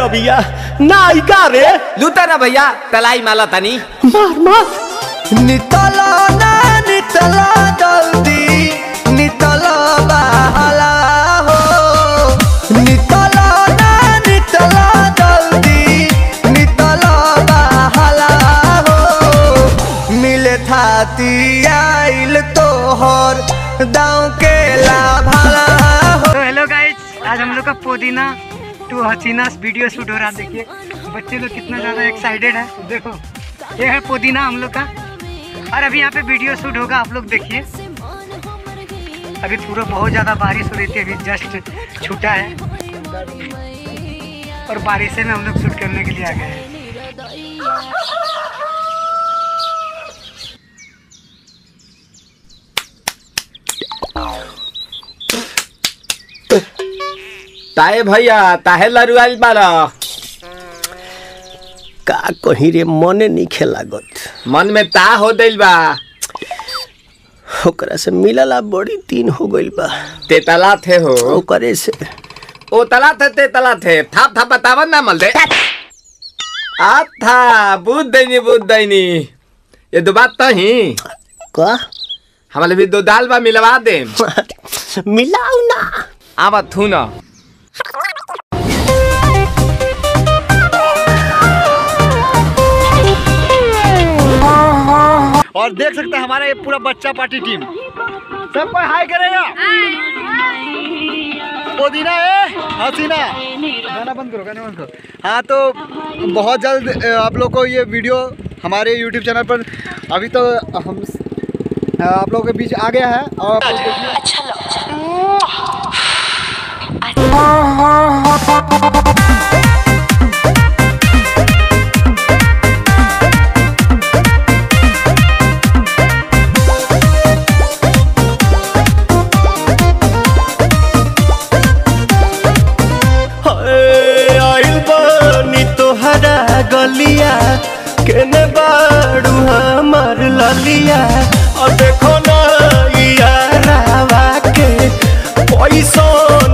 रबिया नायिका रे। लूटा ना भैया तलाई माला तनी। मार मार। नितला ना नितला जल्दी। नितला बहला हो। नितला ना नितला जल्दी। नितला बहला हो। मिले थाती आइल तोहर दाँव के लाभला हो। तो हेलो गाइस आज हम लोग का पुदीना टू हसीना वीडियो शूट हो रहा है देखिए, बच्चे लोग कितना ज़्यादा एक्साइटेड है। देखो, ये है पुदीना हम लोग का। और अभी यहाँ पे वीडियो शूट होगा, आप लोग देखिए। अभी पूरा बहुत ज़्यादा बारिश हो रही थी, अभी जस्ट छूटा है। और बारिश में हम लोग शूट करने के लिए आ गए हैं। ताए भैया ताहे लरुआल बारा। का कहीं रे मने नहीं लागत। मन में ता हो दिल बा। ओकरा से मिलला बड़ी दिन हो गइल बा। तेतला थे हो। ओकरे से। ओ तला थे तेतला थे थाप थाप बतावन ना मल दे। आ था बुद्ध दैनी बुद्ध दैनी ये दो बात तो ही का? हमारे भी दो दाल बा मिलवा दे मिलाऊ ना। आवा थू ना और देख सकते हैं हमारा ये पूरा बच्चा पार्टी टीम। सब कोई हाई करेगा पुदीना है, हसीना। गाना बंद करो, गाना बंद करो। हाँ तो बहुत जल्द आप लोग को ये वीडियो हमारे यूट्यूब चैनल पर अभी तो हम आप लोगों के बीच आ गया है और आप लोग देखिए हाय, आइल बानी तोहरा गलिया केने बाड़ू हमार ललिया। और देखो ना के पैसन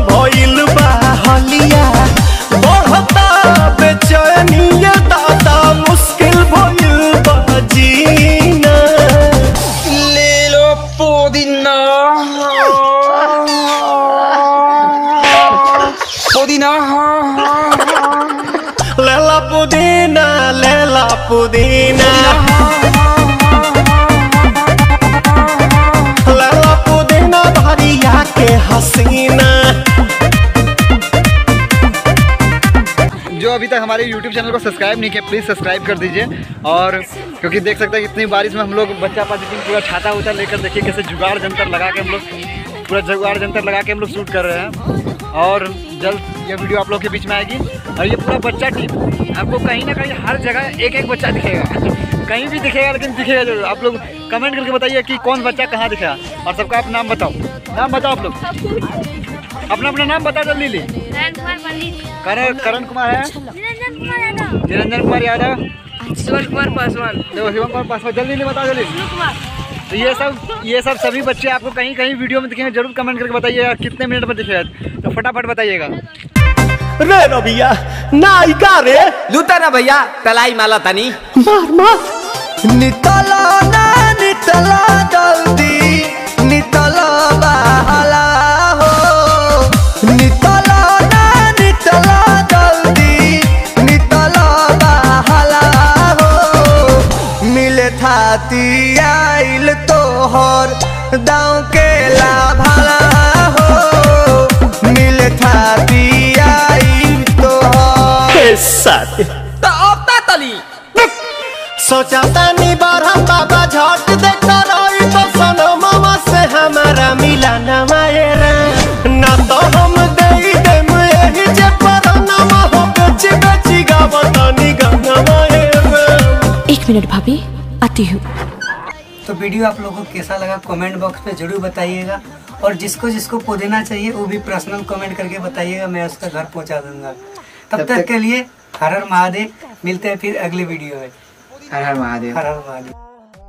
लेला पुदीना लेला पुदीना। लेला पुदीना भरिया के हसीना। जो अभी तक हमारे YouTube चैनल को सब्सक्राइब नहीं किया प्लीज़ सब्सक्राइब कर दीजिए। और क्योंकि देख सकते हैं इतनी बारिश में हम लोग बच्चा पार्टी टीम पूरा छाता उता लेकर देखिए कैसे जुगाड़ जंतर लगा के हम लोग, पूरा जुगाड़ जंतर लगा के हम लोग शूट कर रहे हैं। और जल्द ये वीडियो आप लोग के बीच में आएगी। और ये पूरा बच्चा टीम आपको कहीं ना कहीं हर जगह एक एक बच्चा दिखेगा। कहीं भी दिखेगा लेकिन दिखेगा ज़रूर। आप लोग कमेंट करके बताइए कि कौन बच्चा कहाँ दिखेगा। और सबका आप नाम बताओ। नाम बताओ आप लोग। अपना अपना नाम बता जल्दी ली करण करण कुमार है? निरंजन कुमार यादव। निरंजन कुमार कुमार पासवान। शिवम कुमार पासवान। जल्दी नहीं बताओ जल्दी तो ये सब ये सब सभी बच्चे आपको कहीं कहीं वीडियो में दिखेंगे ज़रूर कमेंट करके बताइएगा कितने मिनट में दिखेगा तो फटाफट बताइएगा। रे रबिया नायिका रे? लूटा ना भैया तलाई माला तनी मार मार। नितला ना नितला जल्दी नितला बहला हो। नितला मिले आइल तोहर दाँव के लाभला हो। मिले तोहर तो अब तली। सोचा तानी बारहम बाबा झट देखता रही तो सनो से हमारा मिला न मायरा ना तो हम दे देम यही जे पर नमा हो बेची बेची गावतानी गंगा मायरा एक मिनट भाभी। आती हूँ। तो वीडियो आप लोगों को कैसा लगा कमेंट बॉक्स में ज़रूर बताइएगा। और जिसको जिसको पुदीना चाहिए वो भी पर्सनल कमेंट करके बताइएगा मैं उसका घर पहुँचा दूँगा। तब तक के लिए हर हर महादेव मिलते हैं फिर अगले वीडियो में। हर हर महादेव। हर हर महादेव।